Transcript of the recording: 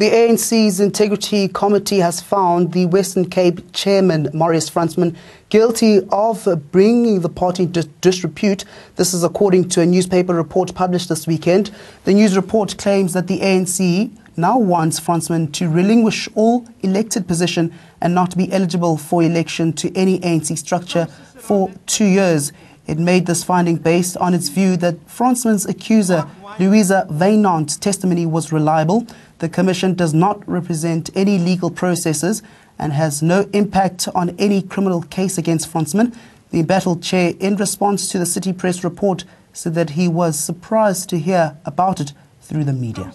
The ANC's Integrity Committee has found the Western Cape chairman, Marius Fransman, guilty of bringing the party into disrepute. This is according to a newspaper report published this weekend. The news report claims that the ANC now wants Fransman to relinquish all elected position and not be eligible for election to any ANC structure for two years. It made this finding based on its view that Fransman's accuser, Louisa Wynand's testimony was reliable. The Commission does not represent any legal processes and has no impact on any criminal case against Fransman. The embattled chair, in response to the City Press report, said that he was surprised to hear about it through the media.